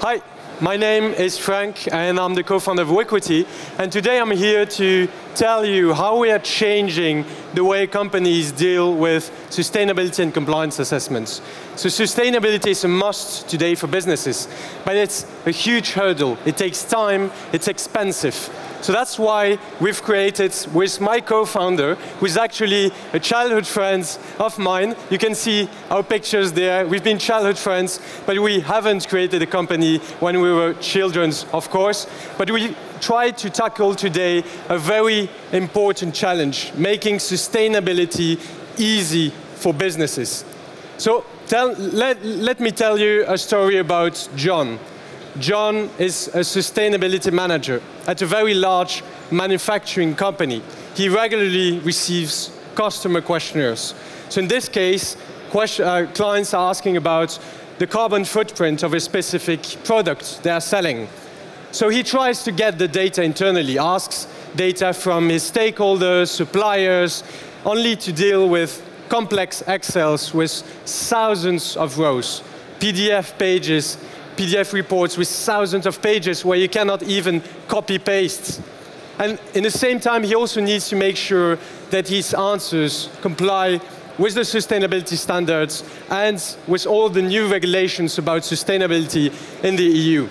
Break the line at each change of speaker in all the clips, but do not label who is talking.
Hi, my name is Franck and I'm the co-founder of Wequity. And today I'm here to tell you how we are changing the way companies deal with sustainability and compliance assessments. So sustainability is a must today for businesses, but it's a huge hurdle. It takes time, it's expensive. So that's why we've created with my co-founder, who's actually a childhood friend of mine. You can see our pictures there. We've been childhood friends, but we haven't created a company when we were children, of course. But we tried to tackle today a very important challenge, making sustainability easy for businesses. So tell, let, let me tell you a story about John. John is a sustainability manager at a very large manufacturing company. He regularly receives customer questionnaires. So in this case, uh, clients are asking about the carbon footprint of a specific product they are selling. So he tries to get the data internally, asks data from his stakeholders, suppliers, only to deal with complex Excels with thousands of rows, PDF pages, PDF reports with thousands of pages where you cannot even copy paste. And in the same time, he also needs to make sure that his answers comply with the sustainability standards and with all the new regulations about sustainability in the EU.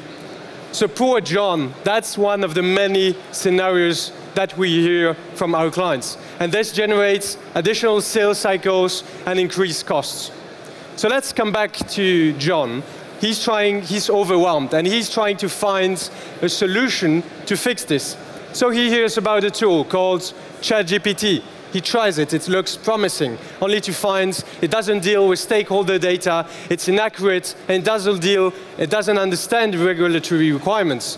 So poor John, that's one of the many scenarios that we hear from our clients. And this generates additional sales cycles and increased costs. So let's come back to John he's trying, he's overwhelmed, and he's trying to find a solution to fix this. So he hears about a tool called ChatGPT. He tries it, it looks promising, only to find it doesn't deal with stakeholder data, it's inaccurate, and it doesn't deal, it doesn't understand regulatory requirements.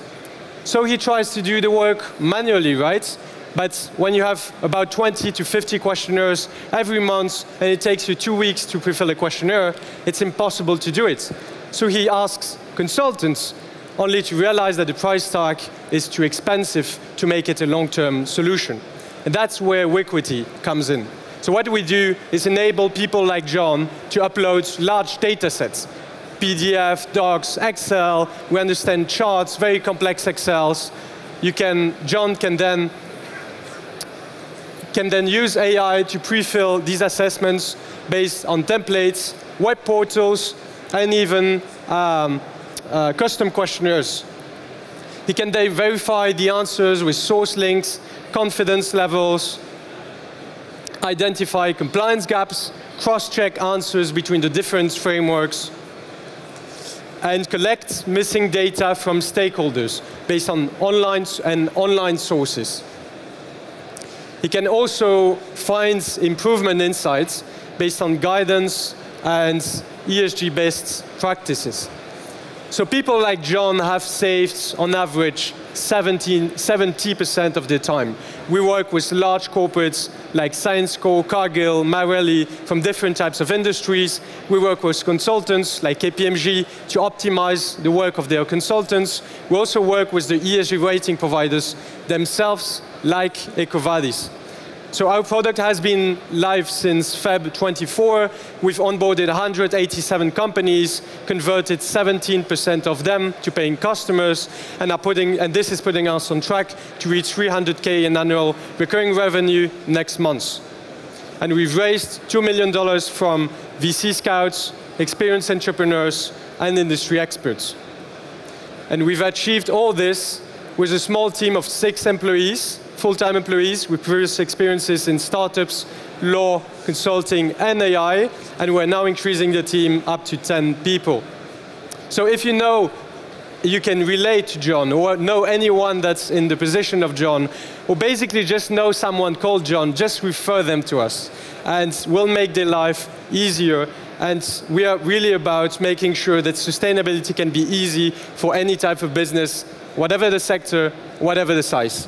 So he tries to do the work manually, right? But when you have about 20 to 50 questionnaires every month and it takes you two weeks to prefill a questionnaire, it's impossible to do it. So he asks consultants only to realize that the price tag is too expensive to make it a long-term solution. And that's where Wequity comes in. So what we do is enable people like John to upload large data sets, PDF, docs, Excel, we understand charts, very complex Excels. You can, John can then, can then use AI to pre-fill these assessments based on templates, web portals, and even um, uh, custom questionnaires. He can then verify the answers with source links, confidence levels, identify compliance gaps, cross-check answers between the different frameworks, and collect missing data from stakeholders based on online and online sources. He can also find improvement insights based on guidance and ESG-based practices. So people like John have saved, on average, 70% of their time. We work with large corporates like Syensqo, Cargill, Marelli, from different types of industries. We work with consultants like KPMG to optimize the work of their consultants. We also work with the ESG rating providers themselves, like EcoVadis. So our product has been live since Feb 24. We've onboarded 187 companies, converted 17% of them to paying customers, and are putting, and this is putting us on track to reach 300k in annual recurring revenue next month. And we've raised $2 million from VC scouts, experienced entrepreneurs, and industry experts. And we've achieved all this with a small team of six employees full-time employees with previous experiences in startups, law, consulting, and AI, and we're now increasing the team up to 10 people. So if you know you can relate to John or know anyone that's in the position of John, or basically just know someone called John, just refer them to us. And we'll make their life easier. And we are really about making sure that sustainability can be easy for any type of business, whatever the sector, whatever the size.